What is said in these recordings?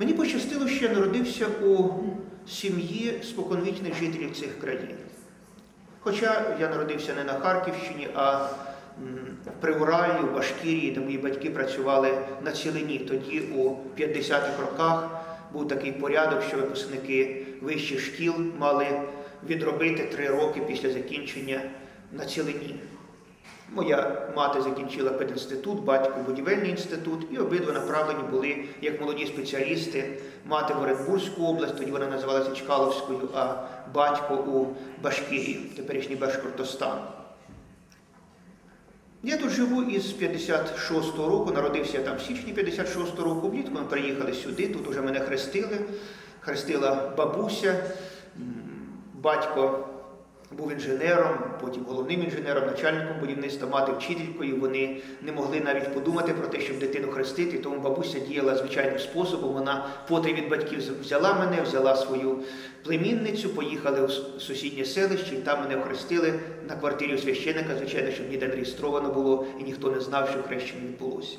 Мені пощастило, що я народився у сім'ї споконвічних жителів цих країн. Хоча я народився не на Харківщині, а в Приуралі, в Башкірії, де мої батьки працювали на цілині. Тоді у 50-х роках був такий порядок, що випускники вищих шкіл мали відробити три роки після закінчення на цілині. Моя мати закінчила пединститут, батько будівельний інститут, і обидва направлені були як молоді спеціалісти. Мати в Оренбурзьку область, тоді вона називалася Чкаловською, а батько у Башкірії, теперішній Башкортостан. Я тут живу із 56-го року, народився я там в січні 56-го року, влітку ми приїхали сюди, тут уже мене хрестили, хрестила бабуся, батько був інженером, потім головним інженером, начальником будівництва, мати вчителькою. Вони не могли навіть подумати про те, щоб дитину хрестити. Тому бабуся діяла звичайним способом. Вона потай від батьків взяла мене, взяла свою племінницю, поїхали в сусіднє селище, і там мене хрестили на квартирі у священика, звичайно, щоб ніде не реєстровано було і ніхто не знав, що хрещення відбулося.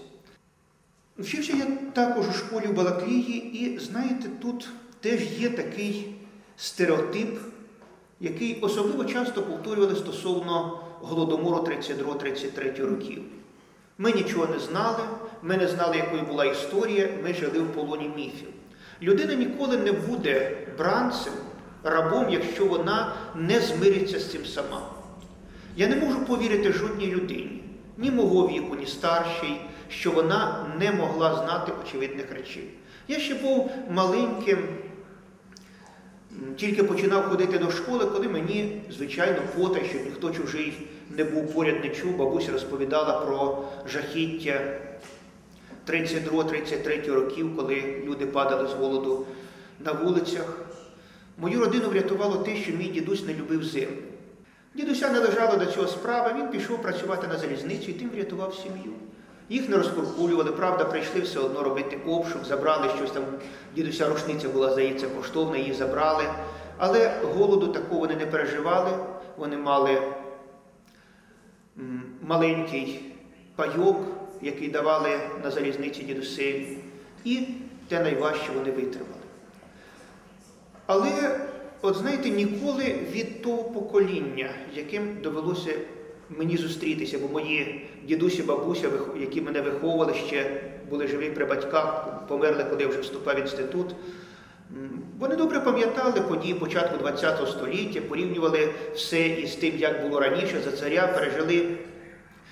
Вчився я також у школі в Балаклії, і знаєте, тут теж є такий стереотип який особливо часто повторювали стосовно Голодомору 32-33 років. Ми нічого не знали, ми не знали, якою була історія, ми жили в полоні міфів. Людина ніколи не буде бранцем, рабом, якщо вона не змириться з цим сама. Я не можу повірити жодній людині, ні мого віку, ні старшій, що вона не могла знати очевидних речей. Я ще був маленьким тільки починав ходити до школи, коли мені, звичайно, потай, щоб ніхто чужий не був поряд, не чув, бабуся розповідала про жахіття 32-33 років, коли люди падали з голоду на вулицях. Мою родину врятувало те, що мій дідусь не любив землю. Дідуся не лежало до цього справи, він пішов працювати на залізницю і тим врятував сім'ю. Їх не розкуркулювали, правда, прийшли все одно робити обшук, забрали щось там, дідуся рушниця була, здається, коштовна, її забрали. Але голоду такого вони не переживали, вони мали маленький пайок, який давали на залізниці дідусеві, і те найважче вони витримали. Але, от знаєте, ніколи від того покоління, яким довелося мені зустрітися, бо мої дідусі, бабуся, які мене виховували, ще були живі при батьках, померли, коли я вже вступав в інститут. Вони добре пам'ятали події початку ХХ століття, порівнювали все із тим, як було раніше, за царя, пережили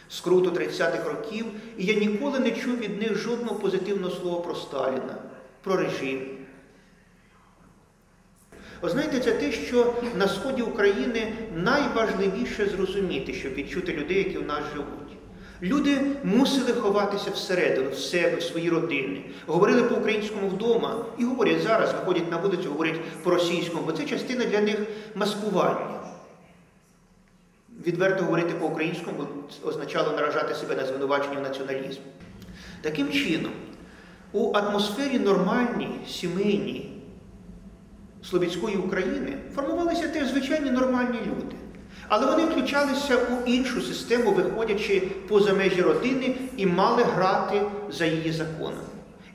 скруту 30-х років, і я ніколи не чув від них жодного позитивного слова про Сталіна, про режим. Знаєте, це те, що на сході України найважливіше зрозуміти, щоб відчути людей, які в нас живуть. Люди мусили ховатися всередину, в себе, в свої родини. Говорили по-українському вдома і говорять зараз, виходять на вулицю, говорять по-російському, бо це частина для них маскування. Відверто говорити по-українському означало наражати себе на звинувачення в націоналізмі. Таким чином, у атмосфері нормальній, сімейній, Слобідської України формувалися теж звичайні нормальні люди. Але вони включалися у іншу систему, виходячи поза межі родини і мали грати за її законами.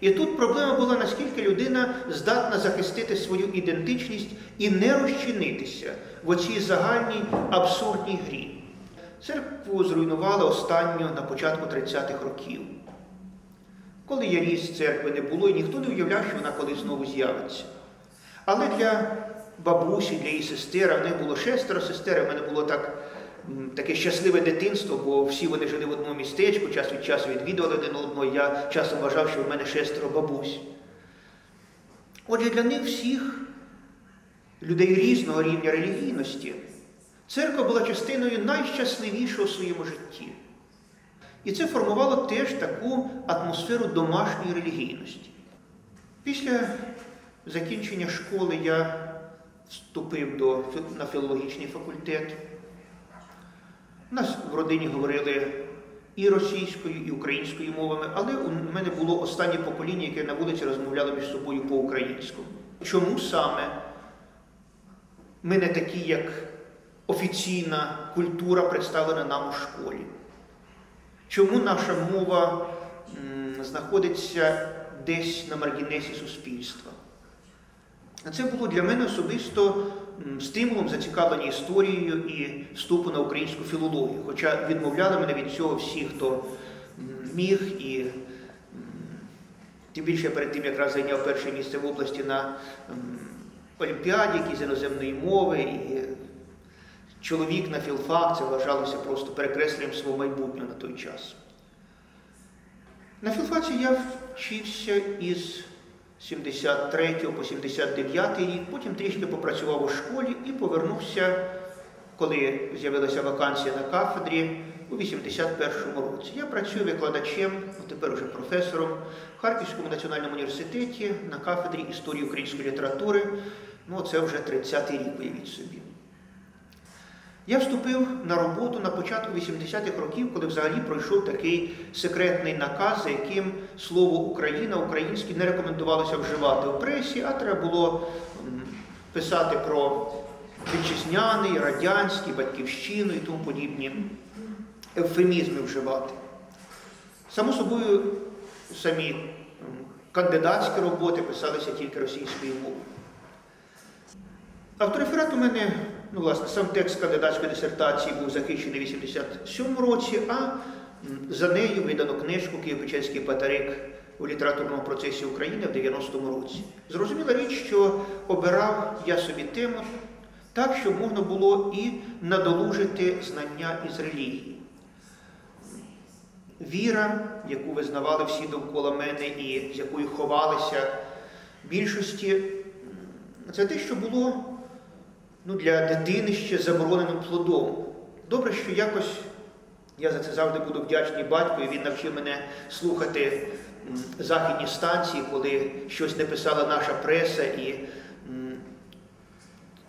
І тут проблема була, наскільки людина здатна захистити свою ідентичність і не розчинитися в оцій загальній абсурдній грі. Церкву зруйнували останню на початку 30-х років. Коли я ріс, церкви не було, і ніхто не уявляв, що вона колись знову з'явиться. Але для бабусі, для її сестер, в них було шестеро сестер, в мене було так, таке щасливе дитинство, бо всі вони жили в одному містечку, час від часу відвідували один одного, я часом вважав, що в мене шестеро бабусь. Отже, для них всіх, людей різного рівня релігійності, церква була частиною найщасливішого в своєму житті. І це формувало теж таку атмосферу домашньої релігійності. Після закінчення школи я вступив до, на філологічний факультет. У нас в родині говорили і російською, і українською мовами, але у мене було останнє покоління, яке на вулиці розмовляло між собою по-українському. Чому саме ми не такі, як офіційна культура представлена нам у школі? Чому наша мова знаходиться десь на маргінесі суспільства. Це було для мене особисто стимулом зацікавлення історією і вступу на українську філологію. Хоча відмовляли мене від цього всі, хто міг, і тим більше перед тим якраз зайняв перше місце в області на Олімпіаді, якісь іноземної мови. І чоловік на філфак це вважалося просто перекресленням свого майбутнього на той час. На філфаці я вчився із 73 по 79 рік, потім трішки попрацював у школі і повернувся, коли з'явилася вакансія на кафедрі у 81-му році. Я працюю викладачем, а тепер уже професором в Харківському національному університеті на кафедрі історії української літератури. Ну, це вже 30-й рік, уявіть собі. Я вступив на роботу на початку 80-х років, коли взагалі пройшов такий секретний наказ, за яким слово Україна українське не рекомендувалося вживати у пресі, а треба було писати про вітчизняний, радянський, батьківщину і тому подібні евфемізми вживати. Само собою, самі кандидатські роботи писалися тільки російською мовою. Автореферат у мене, ну, власне, сам текст кандидатської дисертації був захищений в 87 році, а за нею видано книжку Києво-Печерський патерик у літературному процесі України в 90-му році. Зрозуміла річ, що обирав я собі тему так, щоб можна було і надолужити знання із релігії. Віра, яку визнавали всі довкола мене і з якою ховалися більшості, це те, що було ну, для дитини ще забороненим плодом. Добре, що якось я за це завжди буду вдячний батьку, і він навчив мене слухати західні станції, коли щось не писала наша преса, і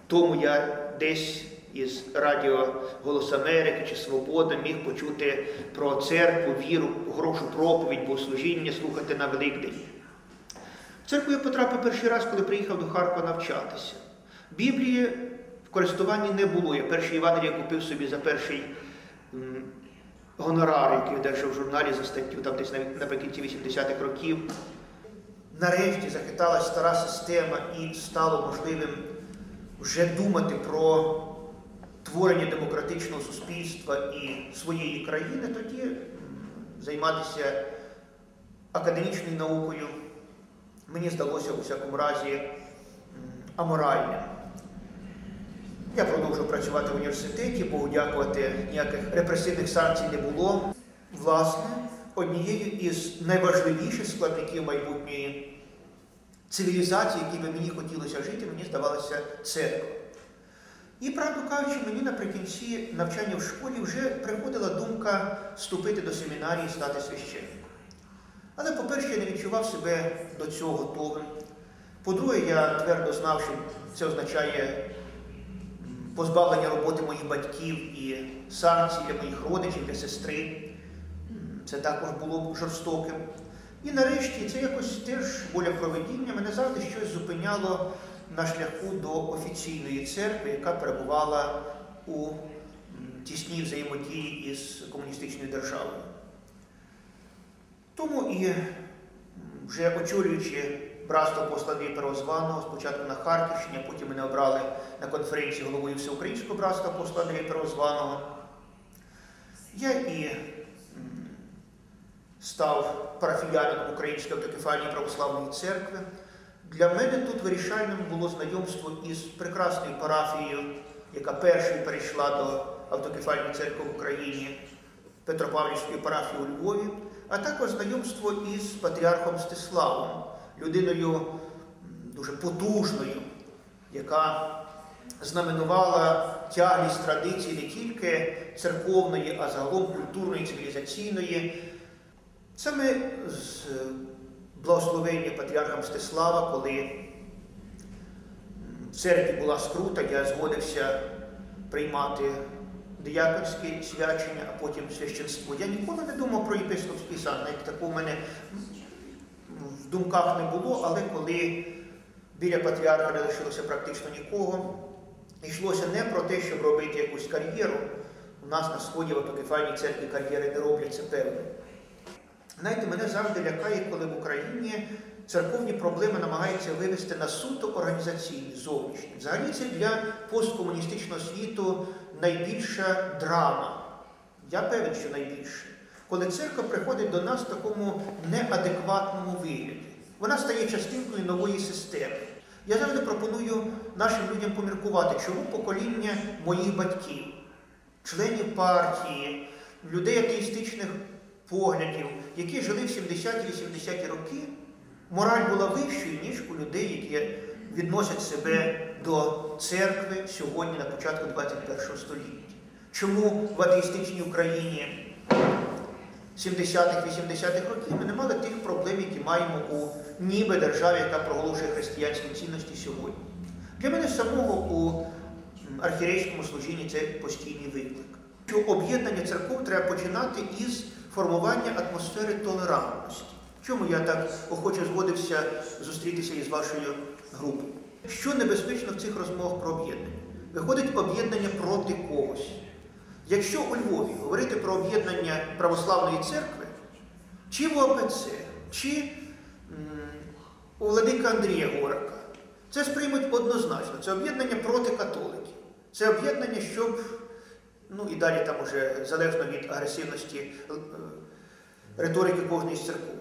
тому я десь із радіо Голос Америки чи Свобода міг почути про церкву, віру, грошу проповідь, богослужіння, слухати на Великдень. В церкву я потрапив перший раз, коли приїхав до Харкова навчатися. Біблії користуванні не було. Я перший Євангелія купив собі за перший гонорар, який одержав в журналі за статтю, там десь наприкінці 80-х років. Нарешті захиталась стара система і стало можливим вже думати про творення демократичного суспільства і своєї країни, тоді займатися академічною наукою, мені здалося у всякому разі аморальним. Я продовжував працювати в університеті, Богу дякувати, ніяких репресивних санкцій не було. Власне, однією із найважливіших складників майбутньої цивілізації, які би мені хотілося жити, мені здавалося церква. І, правду кажучи, мені наприкінці навчання в школі вже приходила думка вступити до семінарії і стати священником. Але, по-перше, я не відчував себе до цього готовим. По-друге, я твердо знав, що це означає позбавлення роботи моїх батьків і санкцій для моїх родичів, для сестри. Це також було жорстоким. І нарешті це якось теж воля проведіння мене завжди щось зупиняло на шляху до офіційної церкви, яка перебувала у тісній взаємодії із комуністичною державою. Тому і вже очолюючи братство Андрія Первозваного, спочатку на Харківщині, потім мене обрали на конференції головою Всеукраїнського братства посла Андрія Первозваного, я і став парафіянином Української автокефальної православної церкви. Для мене тут вирішальним було знайомство із прекрасною парафією, яка першою перейшла до автокефальної церкви в Україні, Петропавлівської парафії у Львові, а також знайомство із патріархом Стиславом, людиною дуже потужною, яка знаменувала тяглість традиції не тільки церковної, а загалом культурної, цивілізаційної. Саме з благословення патріарха Мстислава, коли в церкві була скрута, я згодився приймати дияконське свячення, а потім священство. Я ніколи не думав про єпископський сан, навіть такого в мене в думках не було, але коли біля патріарха не лишилося практично нікого, йшлося не про те, щоб робити якусь кар'єру. У нас на сході в автокефальній церкві кар'єри не роблять, це певно. Знаєте, мене завжди лякає, коли в Україні церковні проблеми намагаються вивести на суто організаційні, зовнішні. Взагалі це для посткомуністичного світу найбільша драма. Я певен, що найбільше. Коли церква приходить до нас в такому неадекватному вигляді, вона стає частинкою нової системи. Я завжди пропоную нашим людям поміркувати, чому покоління моїх батьків, членів партії, людей атеїстичних поглядів, які жили в 70-80-ті роки, мораль була вищою, ніж у людей, які відносять себе до церкви сьогодні на початку 21 століття. Чому в атеїстичній Україні 70-х-80-х років ми не мали тих проблем, які маємо у ніби державі, яка проголошує християнські цінності сьогодні? Для мене самого у архірейському служінні це постійний виклик. Що об'єднання церков треба починати із формування атмосфери толерантності. Чому я так охоче згодився зустрітися із вашою групою? Що небезпечно в цих розмовах про об'єднання? Виходить об'єднання проти когось. Якщо у Львові говорити про об'єднання православної церкви, чи в ОПЦ, чи у Владика Андрія Горака, це сприймуть однозначно. Це об'єднання проти католиків. Це об'єднання, щоб, ну і далі там уже залежно від агресивності е, риторики кожної з церков.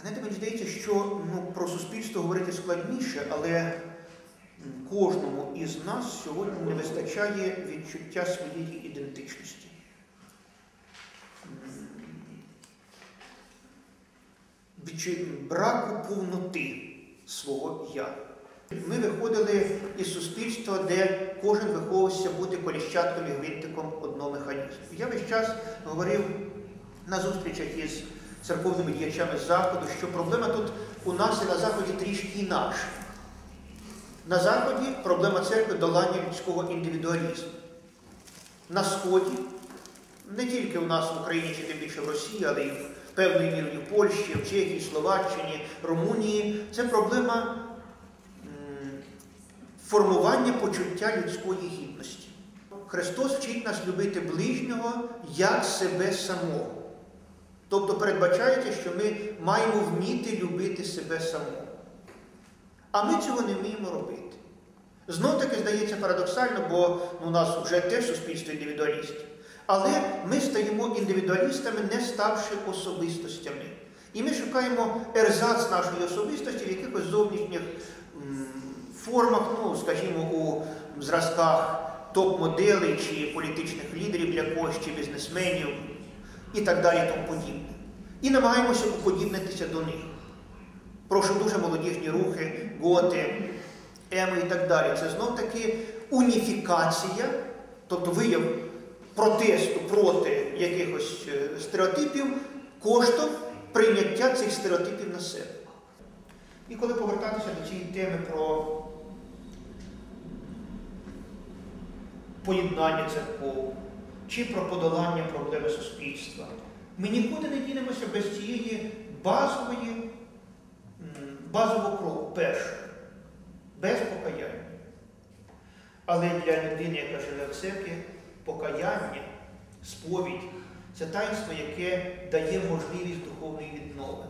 Знаєте, мені здається, що ну, про суспільство говорити складніше, але кожному із нас сьогодні не вистачає відчуття своєї ідентичності. Браку повноти свого я. Ми виходили із суспільства, де кожен виховувався бути коліщатком і гвинтиком одного механізму. Я весь час говорив на зустрічах із церковними діячами Заходу, що проблема тут у нас і на Заході трішки інакша. На Заході проблема церкви долання людського індивідуалізму. На Сході, не тільки у нас в Україні, чи тим більше в Росії, але й в певною мірою в Польщі, в Чехії, Словаччині, Румунії, це проблема формування почуття людської гідності. Христос вчить нас любити ближнього як себе самого. Тобто передбачається, що ми маємо вміти любити себе самого. А ми цього не вміємо робити. Знов таки здається парадоксально, бо у нас вже теж суспільство індивідуалістів. Але ми стаємо індивідуалістами, не ставши особистостями. І ми шукаємо ерзац нашої особистості в якихось зовнішніх формах, ну, скажімо, у зразках топ-моделей чи політичних лідерів для когось, чи бізнесменів і так далі, тому подібне. І намагаємося уподібнитися до них. Прошу дуже молодіжні рухи, готи, еми і так далі. Це знов таки уніфікація, тобто вияв протесту проти якихось е, стереотипів, коштом прийняття цих стереотипів на себе. І коли повертатися до цієї теми про поєднання церков чи про подолання проблеми суспільства, ми нікуди не дінемося без цієї базової, базового кроку, першого, без покаяння. Але для людини, яка живе в церкві, покаяння, сповідь це таїнство, яке дає можливість духовної віднови.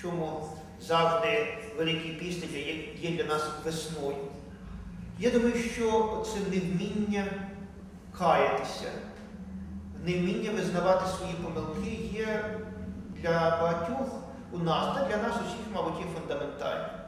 Чому завжди Великий Пісня є для нас весною. Я думаю, що це невміння каятися, невміння визнавати свої помилки є для багатьох у нас та для нас усіх, мабуть, є фундаментальні.